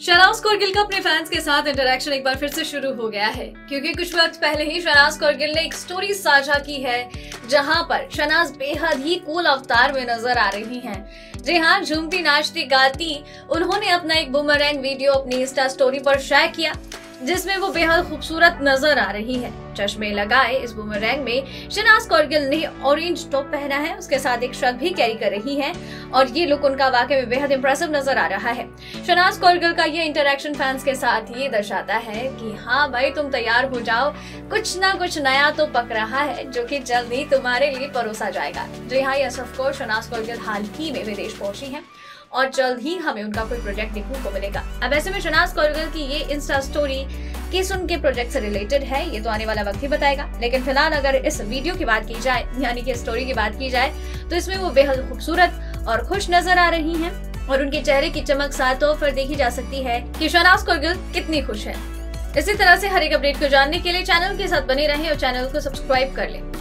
शनाज कौरगिल का अपने फैंस के साथ इंटरेक्शन एक बार फिर से शुरू हो गया है, क्योंकि कुछ वक्त पहले ही शनाज कौरगिल ने एक स्टोरी साझा की है, जहाँ पर शनाज बेहद ही कूल अवतार में नज़र आ रही हैं। जी हाँ झूमती नाचती गाती, उन्होंने अपना एक बुमरैंग वीडियो अपनी इंस्टा स्टोरी पर शेयर किया जिसमें वो बेहद खूबसूरत नज़र आ रही है। चश्मे लगाए इस बुमरैंग में, शनाज कौरगिल ने ऑरेंज टॉप पहना है, उसके साथ एक श्रग भी कैरी कर रही है और ये लुक उनका वाकई में बेहद इंप्रेसिव नज़र आ रहा है। शनाज कौरगिल का ये इंटरेक्शन फैंस के साथ ये दर्शाता है कि हाँ भाई, तुम तैयार हो जाओ। कुछ ना कुछ नया तो पक रहा है, जो कि जल्द ही तुम्हारे लिए परोसा जाएगा। जी हाँ yes of course Shehnaaz Kaur Gill हाल ही में विदेश पहुँची है और जल्द ही हमें उनका कोई प्रोजेक्ट देखने को मिलेगा। अब ऐसे में शनाज कौरगल की ये इंस्टा स्टोरी किस उनके प्रोजेक्ट से रिलेटेड है, ये तो आने वाला वक्त ही बताएगा। लेकिन फ़िलहाल अगर इस वीडियो की बात की जाए, यानी कि स्टोरी की बात की जाए तो इसमें वो बेहद खूबसूरत और खुश नज़र आ रही है और उनके चेहरे की चमक साथ तो फिर देखी जा सकती है कि शनाज गिल कितनी खुश है। इसी तरह से हर एक अपडेट को जानने के लिए चैनल के साथ बने रहें और चैनल को सब्सक्राइब कर लें।